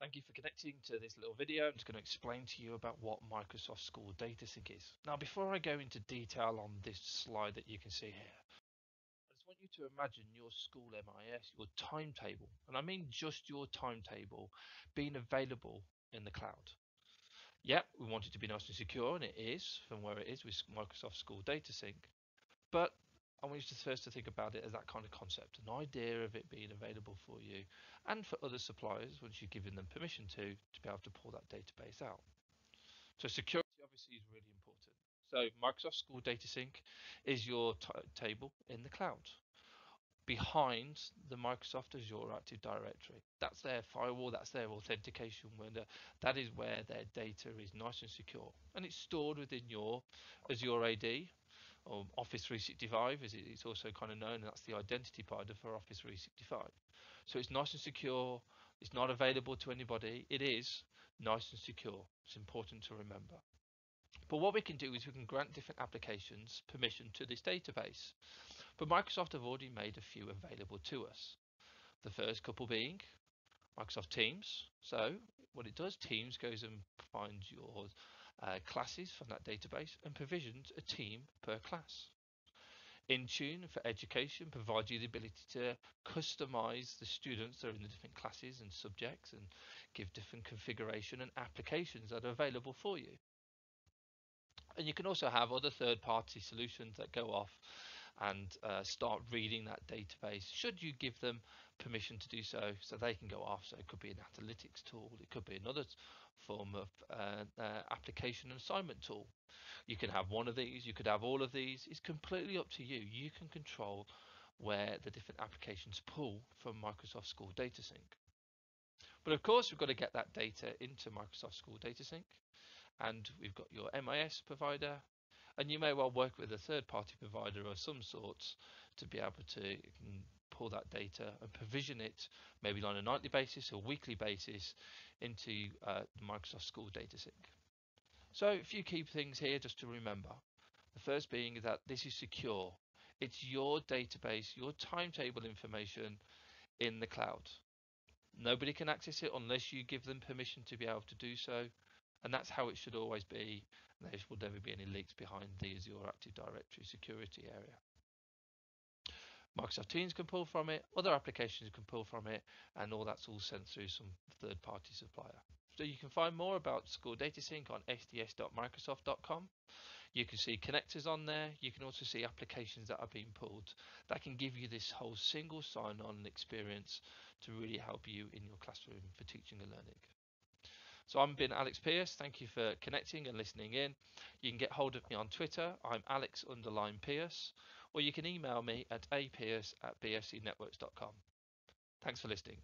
Thank you for connecting to this little video. I'm just going to explain to you about what Microsoft School DataSync is. Now, before I go into detail on this slide that you can see here, I just want you to imagine your school MIS, your timetable, and I mean just your timetable being available in the cloud. Yep, we want it to be nice and secure, and it is from where it is with Microsoft School DataSync. But I want you to first to think about it as that kind of concept, an idea of it being available for you and for other suppliers once you've given them permission to, to be able to pull that database out. So security obviously is really important. So Microsoft School Data Sync is your table in the cloud behind the Microsoft Azure Active Directory. That's their firewall, that's their authentication window. That is where their data is nice and secure. And it's stored within your Azure AD or Office 365 as it's also kind of known and that's the identity provider for Office 365 so it's nice and secure. It's not available to anybody. It is nice and secure. It's important to remember. But what we can do is we can grant different applications permission to this database. But Microsoft have already made a few available to us. The first couple being Microsoft Teams. So what it does Teams goes and finds your uh, classes from that database and provisions a team per class. Intune for education provides you the ability to customize the students that are in the different classes and subjects and give different configuration and applications that are available for you. And you can also have other third-party solutions that go off and uh, start reading that database should you give them permission to do so so they can go off so it could be an analytics tool it could be another form of uh, uh, application and assignment tool. You can have one of these, you could have all of these. It's completely up to you. You can control where the different applications pull from Microsoft School Data Sync. But of course, we've got to get that data into Microsoft School Data Sync. And we've got your MIS provider. And you may well work with a third-party provider of some sorts to be able to pull that data and provision it maybe on a nightly basis or weekly basis into uh, the Microsoft School Data Sync. So a few key things here just to remember. The first being that this is secure. It's your database, your timetable information in the cloud. Nobody can access it unless you give them permission to be able to do so. And that's how it should always be. There will never be any leaks behind the Azure Active Directory security area. Microsoft Teams can pull from it, other applications can pull from it, and all that's all sent through some third-party supplier. So you can find more about School DataSync on sds.microsoft.com. You can see connectors on there. You can also see applications that are being pulled. That can give you this whole single sign-on experience to really help you in your classroom for teaching and learning. So I'm been Alex Pearce. Thank you for connecting and listening in. You can get hold of me on Twitter. I'm Alex underline Pearce or you can email me at apearce at bscnetworks.com. Thanks for listening.